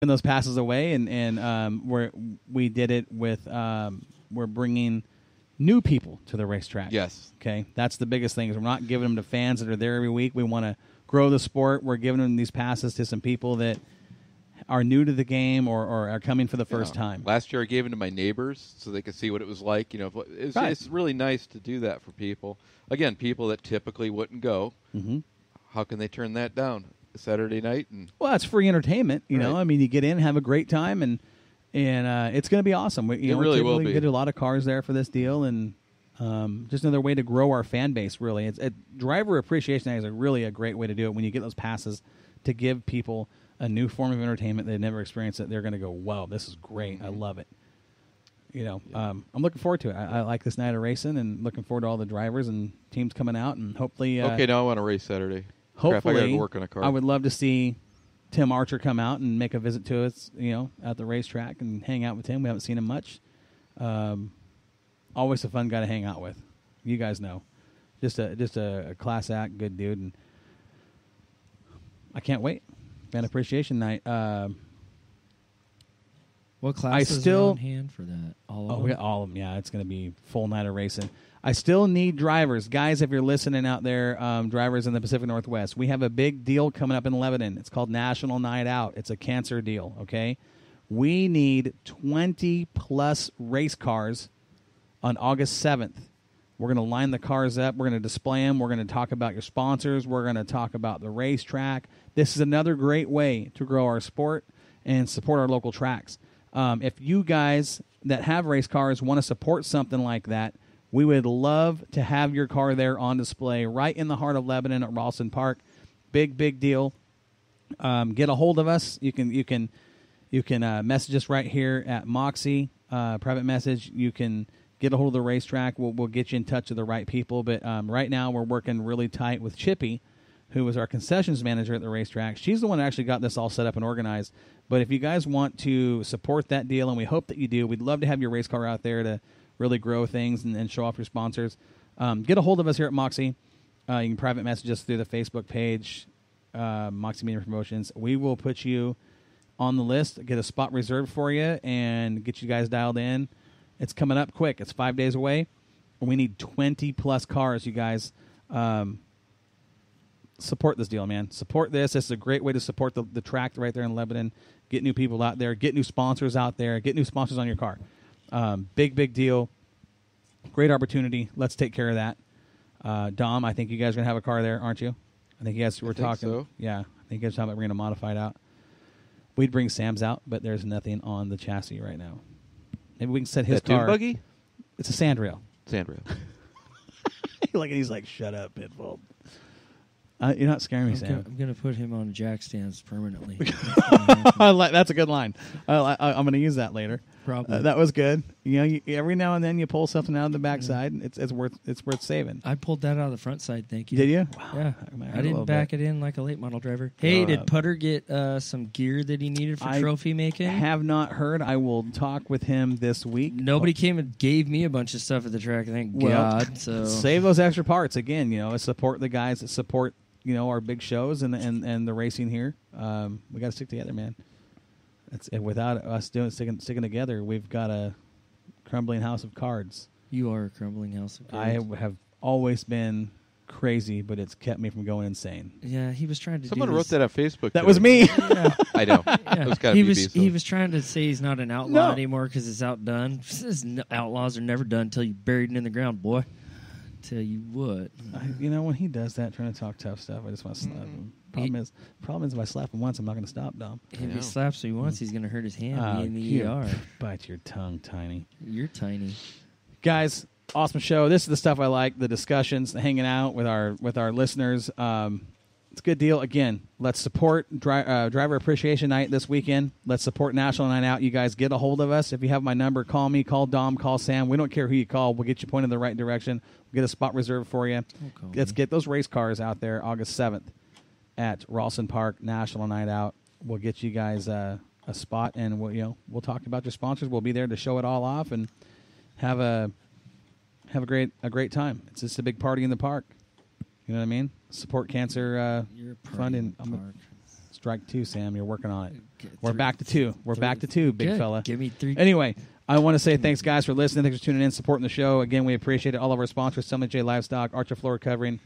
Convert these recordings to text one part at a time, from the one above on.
giving those passes away, and and um, we're we did it with um, we're bringing new people to the racetrack. Yes. Okay, that's the biggest thing. Is we're not giving them to fans that are there every week. We want to grow the sport. We're giving them these passes to some people that are new to the game or, or are coming for the first Yeah. time. Last year, I gave them to my neighbors so they could see what it was like. You know, it's, Right. it's really nice to do that for people. Again, people that typically wouldn't go. Mm-hmm. How can they turn that down? Saturday night and Well, it's free entertainment. You know, I mean, you get in, have a great time, and and uh, it's going to be awesome. We, you It know, really we're will be. Get a lot of cars there for this deal, and um, just another way to grow our fan base. Really, it's it, driver appreciation night is a really a great way to do it when you get those passes to give people a new form of entertainment they've never experienced it. They're going to go, "Wow, this is great! Mm-hmm. I love it." You know, um, I'm looking forward to it. I, I like this night of racing, and looking forward to all the drivers and teams coming out, and hopefully, uh, okay, now I want to race Saturday. Crap, I hopefully, work on a car. I would love to see Tim Archer come out and make a visit to us, you know, at the racetrack and hang out with him. We haven't seen him much. Um, always a fun guy to hang out with. You guys know, just a just a, a class act, good dude, and I can't wait. Fan appreciation night. Um, What classes still- are on hand for that? All of Oh, we got all of them. Yeah, it's going to be full night of racing. I still need drivers, guys. If you're listening out there, um, drivers in the Pacific Northwest, we have a big deal coming up in Lebanon. It's called National Night Out. It's a cancer deal. Okay, we need 20 plus race cars on August 7th. We're going to line the cars up. We're going to display them. We're going to talk about your sponsors. We're going to talk about the racetrack. This is another great way to grow our sport and support our local tracks. Um, if you guys that have race cars want to support something like that, we would love to have your car there on display right in the heart of Lebanon at Ralston Park. Big, big deal. Um, get a hold of us. You can you can you can uh, message us right here at Moxie uh, private message. You can get a hold of the racetrack. We'll we'll get you in touch with the right people. But um, right now we're working really tight with Chippy, who was our concessions manager at the racetrack. She's the one that actually got this all set up and organized. But if you guys want to support that deal, and we hope that you do, we'd love to have your race car out there to really grow things and, and show off your sponsors. Um, get a hold of us here at Moxie. Uh, you can private message us through the Facebook page, uh, Moxie Media Promotions. We will put you on the list, get a spot reserved for you, and get you guys dialed in. It's coming up quick. It's five days away. We need 20 plus cars, you guys. Um, support this deal, man. Support this. This is a great way to support the, the track right there in Lebanon. Get new people out there. Get new sponsors out there. Get new sponsors on your car. Um, big, big deal. Great opportunity. Let's take care of that. Uh, Dom, I think you guys are gonna have a car there, aren't you? I think you guys were think talking. so. Yeah, I think you guys are talking about bringing a modified out. We'd bring Sam's out, but there's nothing on the chassis right now. Maybe we can set his that car. buggy, It's a sandrail. Sandrail. like he's like, shut up, Pitbull. Uh, you're not scaring me, I'm, Sam. gonna, I'm gonna put him on jack stands permanently. I like that's a good line. I, I, I'm going to use that later. Probably. Uh, that was good. You know, you, every now and then you pull something out of the backside. and It's it's worth it's worth saving. I pulled that out of the front side. Thank you. Did you? Yeah, I I didn't back bit. it in like a late model driver. Hey, Uh, did Putter get uh, some gear that he needed for I trophy making? Have not heard. I will talk with him this week. Nobody came and gave me a bunch of stuff at the track. Thank Well, God. So Save those extra parts again. You know, support the guys that support you know our big shows and and, and the racing here. Um, we got to stick together, man. It's and without us doing sticking sticking together, we've got a crumbling house of cards. you are a crumbling house of cards. I have always been crazy, but it's kept me from going insane. yeah, he was trying to. Someone do wrote this- that on Facebook. That today. was me. Yeah. I know. Yeah. Was he be was Bezo. he was trying to say he's not an outlaw No. anymore because it's outdone. Says outlaws are never done until you buried it in the ground, boy. Tell you what. I, you know, when he does that, trying to talk tough stuff, I just want to slap him. Problem is, problem is, if I slap him once, I'm not going to stop, Dom. If know. he slaps you once, he's gonna hurt his hand. Ah, me in the you ER. Bite your tongue, tiny. You're tiny. guys awesome show this is the stuff i like the discussions the hanging out with our with our listeners um, it's a good deal. Again let's support dri- uh, driver appreciation night this weekend. Let's support national night out. You guys get a hold of us. If you have my number call me call dom call sam. We don't care who you call. We'll get you pointed in the right direction. We'll get a spot reserved for you. Call let's get those race cars out there august 7th at ralston park national night out. We'll get you guys uh, a spot and we'll you know we'll talk about your sponsors. We'll be there to show it all off and have a have a great a great time. It's just a big party in the park. You know what I mean? Support cancer uh, You're a fund party in in the I'm park. strike two, Sam. You're working on it. Get We're three- back to two. We're three- back to two, big Good. fella. Give me three. Anyway, I want to say thanks, guys, for listening. Thanks for tuning in, supporting the show. Again, we appreciate it. All of our sponsors: Summit J Livestock, Archer Floor Covering,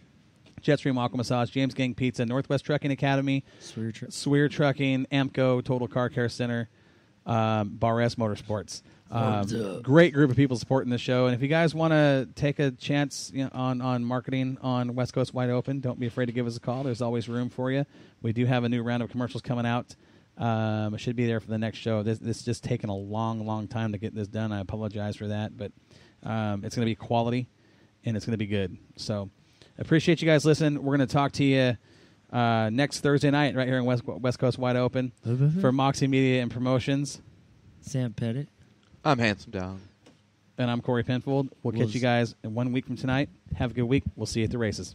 Jetstream Aqua Massage, James Gang Pizza, Northwest Trucking Academy, Swear tr- Swear Trucking, AAMCO, Total Car Care Center, um, Bar S Motorsports. Um, great group of people supporting the show. And if you guys want to take a chance you know, on on marketing on West Coast Wide Open, don't be afraid to give us a call. There's always room for you. We do have a new round of commercials coming out. Um, it should be there for the next show. This this just taken a long, long time to get this done. I apologize for that, but um, it's going to be quality and it's going to be good. So appreciate you guys listening. We're going to talk to you uh, next Thursday night right here in West West Coast Wide Open for Moxie Media and Promotions. Sam Pettit. I'm handsome down. And I'm Cory Penfold. We'll We'll catch you guys in one week from tonight. Have a good week. We'll see you at the races.